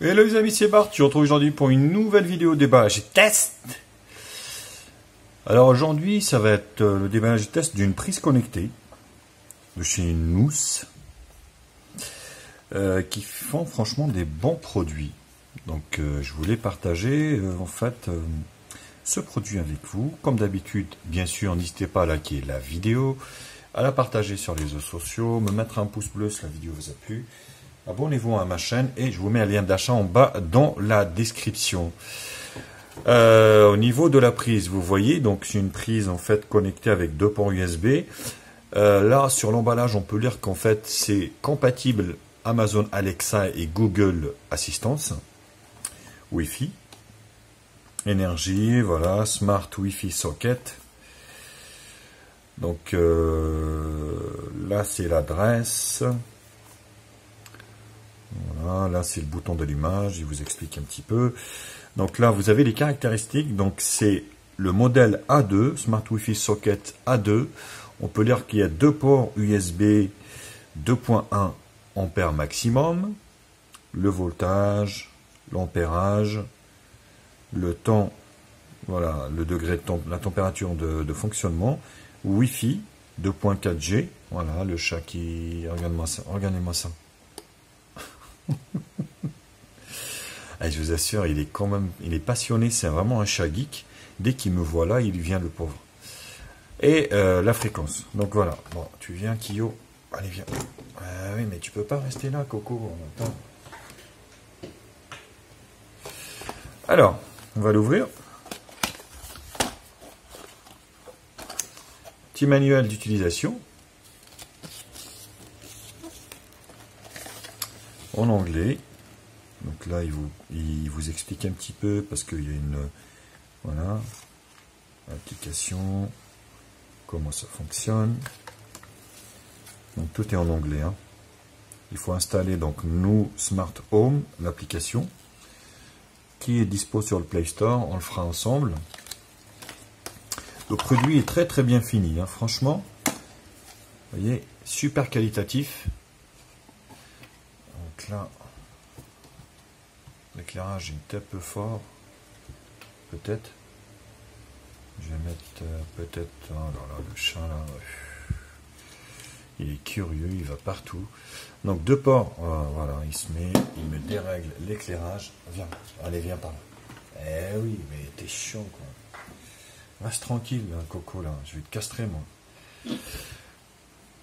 Hello les amis, c'est Bart. Je vous retrouve aujourd'hui pour une nouvelle vidéo déballage test. Alors aujourd'hui, ça va être euh, le déballage test d'une prise connectée de chez Nous euh, qui font franchement des bons produits. Donc euh, je voulais partager en fait ce produit avec vous. Comme d'habitude, bien sûr, n'hésitez pas à liker la vidéo, à la partager sur les réseaux sociaux, me mettre un pouce bleu si la vidéo vous a plu. Abonnez-vous à ma chaîne et je vous mets un lien d'achat en bas dans la description. Euh, au niveau de la prise, vous voyez, donc c'est une prise en fait connectée avec deux ports USB. Euh, là, sur l'emballage, on peut lire qu'en fait c'est compatible Amazon Alexa et Google Assistance, Wi-Fi, énergie, voilà, Smart Wi-Fi Socket. Donc euh, là, c'est l'adresse. Voilà, là c'est le bouton d'allumage, il vous explique un petit peu. Donc là, vous avez les caractéristiques. Donc c'est le modèle A2, Smart Wi-Fi Socket A2. On peut lire qu'il y a deux ports USB 2.1 ampères maximum, le voltage, l'ampérage, le temps, voilà, le degré de la température de, fonctionnement, Wi-Fi 2.4G, voilà, le chat qui, regardez-moi regardez-moi ça. Ah, je vous assure, il est quand même, il est passionné, c'est vraiment un chat geek. Dès qu'il me voit là, il vient le pauvre. Et euh, la fréquence. Donc voilà. Bon, tu viens, Kyo. Allez, viens. Ah oui, mais tu peux pas rester là, Coco. Alors, on va l'ouvrir. Petit manuel d'utilisation. En anglais. Donc là, il vous, il vous explique un petit peu parce qu'il y a une voilà, application, comment ça fonctionne. Donc tout est en anglais. Hein. Il faut installer donc nous Smart Home, l'application, qui est dispo sur le Play Store. On le fera ensemble. Le produit est très très bien fini, hein. franchement. Vous voyez, super qualitatif là, l'éclairage est un peu fort. Peut-être. Je vais mettre euh, peut-être. Oh là le chat là. Il est curieux, il va partout. Donc deux ports, oh, voilà, il se met, il me dérègle l'éclairage. Viens, allez, viens par là. Eh oui, mais t'es chiant quoi. Reste tranquille, hein, Coco là, je vais te castrer moi.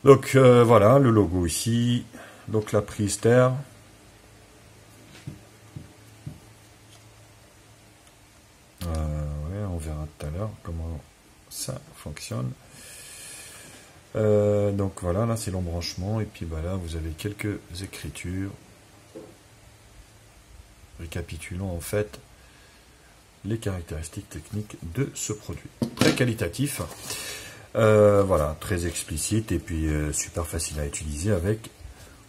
Donc euh, voilà, le logo ici. Donc la prise terre. tout à l'heure comment ça fonctionne. Euh, donc voilà, là c'est l'embranchement, et puis voilà, vous avez quelques écritures récapitulant en fait les caractéristiques techniques de ce produit. Très qualitatif, euh, voilà, très explicite et puis euh, super facile à utiliser avec,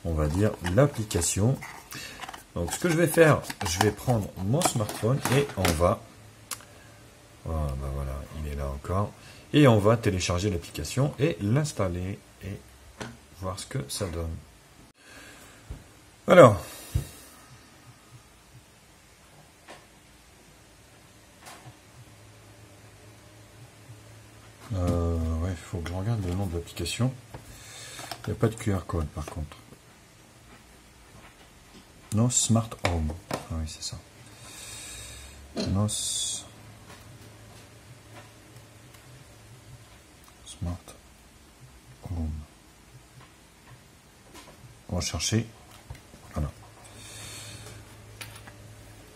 on va dire, l'application. Donc ce que je vais faire, je vais prendre mon smartphone et on va ah, ben voilà, il est là encore. Et on va télécharger l'application et l'installer et voir ce que ça donne. Alors, euh, ouais, il faut que je regarde le nom de l'application. Il n'y a pas de QR code par contre. Non, Smart Home. Ah oui, c'est ça. Nos Smart Home. On va chercher. Voilà.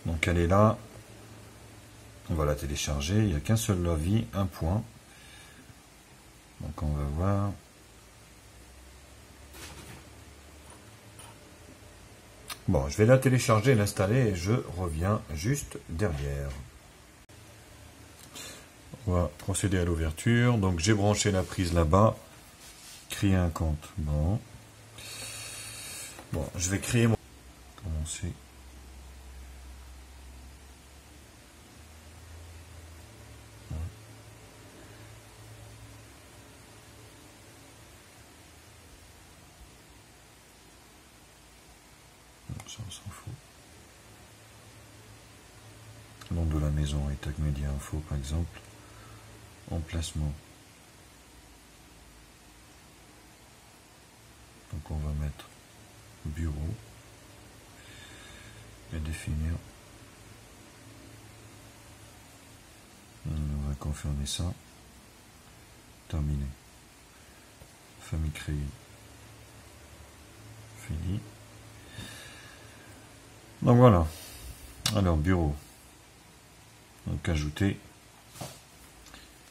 Donc elle est là. On va la télécharger. Il n'y a qu'un seul avis, un point. Donc on va voir. Bon, je vais la télécharger, l'installer et je reviens juste derrière. On va procéder à l'ouverture. Donc j'ai branché la prise là-bas. Créer un compte. Bon. Je vais créer mon... Commencer. Ça. Nom de la maison et tag média info par exemple. Emplacement. Donc on va mettre bureau et définir. On va confirmer ça. Terminé. Famille créée. Fini. Donc voilà. Alors bureau. Donc ajouter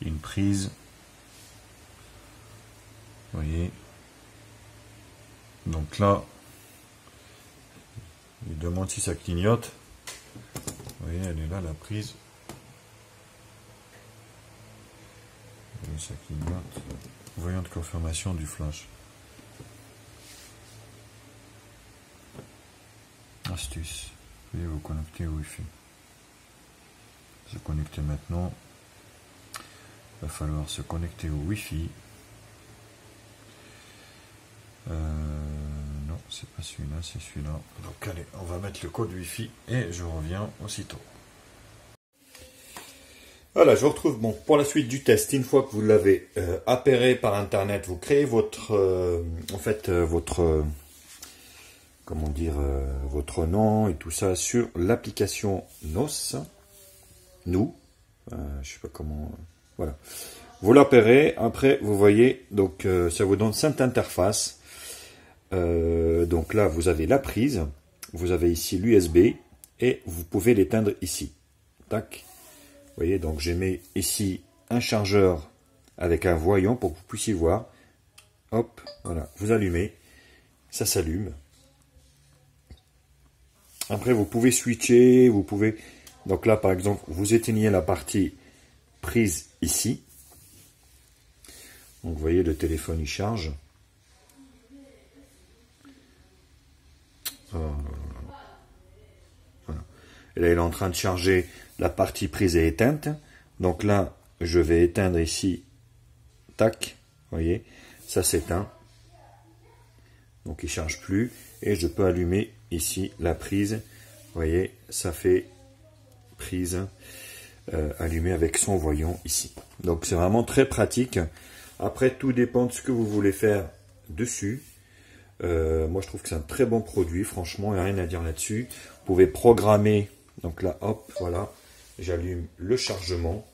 une prise. Vous voyez. Donc là, il demande si ça clignote. Vous voyez, elle est là la prise. Ça clignote. Voyant de confirmation du flash. Astuce. Veuillez vous connecter au Wi-Fi. Se connecter maintenant. Il va falloir se connecter au Wi-Fi. Euh, non, c'est pas celui-là, c'est celui-là. Donc allez, on va mettre le code Wi-Fi et je reviens aussitôt. Voilà, je vous retrouve bon, pour la suite du test. Une fois que vous l'avez euh, appairé par Internet, vous créez votre, euh, en fait, euh, votre, comment dire, votre nom et tout ça sur l'application NOS. Nous, je sais pas comment, voilà. Vous l'appairez. Après, vous voyez, donc ça vous donne cette interface. donc là, vous avez la prise. Vous avez ici l'USB et vous pouvez l'éteindre ici. Tac voyez, donc j'ai mis ici un chargeur avec un voyant pour que vous puissiez voir. Hop, voilà, vous allumez, ça s'allume. Après, vous pouvez switcher, vous pouvez... Donc là, par exemple, vous éteignez la partie prise ici. Donc vous voyez, le téléphone, il charge. Oh et là, il est en train de charger la partie prise est éteinte. Donc là, je vais éteindre ici. Tac, voyez, ça s'éteint. Donc il ne charge plus. Et je peux allumer ici la prise. Vous voyez, ça fait prise euh, allumée avec son voyant ici. Donc c'est vraiment très pratique. Après, tout dépend de ce que vous voulez faire dessus. Euh, moi, je trouve que c'est un très bon produit. Franchement, il n'y a rien à dire là-dessus. Vous pouvez programmer. Donc là, hop, voilà j'allume le chargement.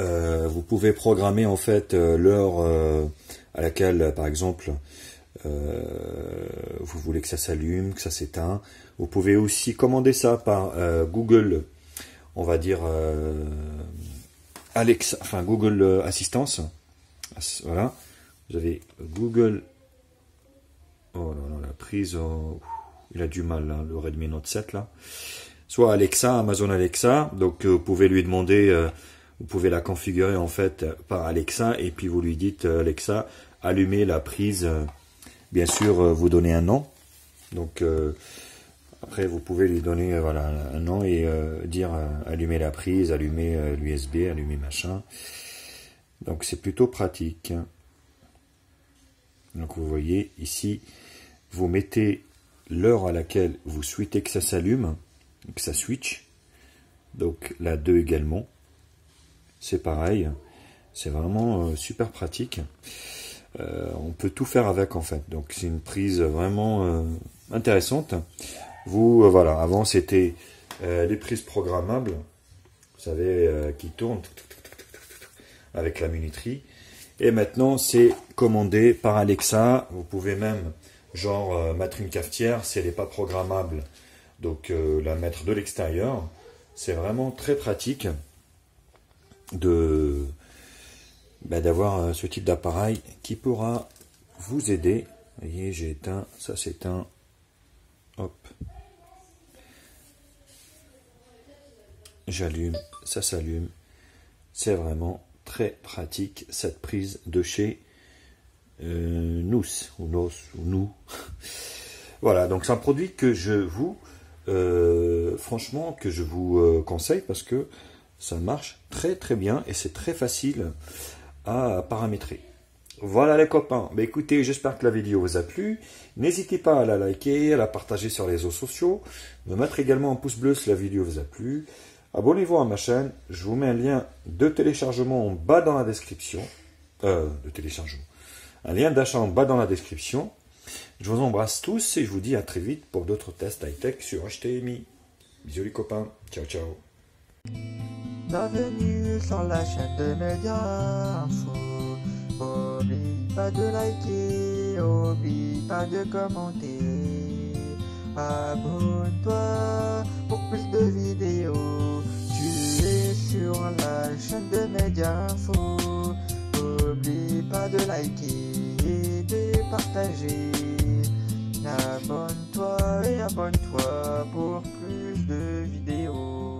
Euh, vous pouvez programmer en fait l'heure à laquelle, par exemple, vous voulez que ça s'allume, que ça s'éteint. Vous pouvez aussi commander ça par Google, on va dire Alexa, enfin Google Assistance. Voilà, vous avez Google. Oh là là, la prise, oh, il a du mal, hein, le Redmi Note 7 là soit Alexa, Amazon Alexa. Donc euh, vous pouvez lui demander, euh, vous pouvez la configurer en fait par Alexa et puis vous lui dites euh, Alexa, allumez la prise. Bien sûr, vous donnez un nom. Donc après vous pouvez lui donner voilà un nom et dire allumer la prise, allumer l'USB, allumer machin. Donc c'est plutôt pratique. Donc vous voyez ici, vous mettez l'heure à laquelle vous souhaitez que ça s'allume que ça switch. Donc la 2 également. C'est pareil. C'est vraiment euh, super pratique. Euh, on peut tout faire avec en fait. Donc c'est une prise vraiment euh, intéressante. Vous, voilà, avant c'était les prises programmables, vous savez, qui tournent avec la minuterie. Et maintenant c'est commandé par Alexa. Vous pouvez même genre mettre une cafetière si elle n'est pas programmable donc euh, la mettre de l'extérieur. C'est vraiment très pratique de bah, d'avoir euh, ce type d'appareil qui pourra vous aider. Vous voyez, j'ai éteint, ça s'éteint. Hop. J'allume, ça s'allume. C'est vraiment très pratique cette prise de chez euh, Nous ou Nous. voilà, donc c'est un produit que je vous euh, franchement, que je vous conseille parce que ça marche très très bien et c'est très facile à paramétrer. Voilà les copains, écoutez, j'espère que la vidéo vous a plu. N'hésitez pas à la liker, à la partager sur les réseaux sociaux, me mettre également un pouce bleu si la vidéo vous a plu. Abonnez-vous à ma chaîne, je vous mets un lien de téléchargement en bas dans la description. Euh, de téléchargement. Un lien d'achat en bas dans la description. Je vous embrasse tous et je vous dis à très vite pour d'autres tests high-tech sur HTMI. Bisous les copains, ciao ciao. Bienvenue sur la chaîne de Média Oublie pas de liker, oublie pas de commenter. Abonne-toi pour plus de vidéos. Tu es sur la chaîne de Média Oublie pas de liker et de partager. Abonne-toi et abonne-toi pour plus de vidéos.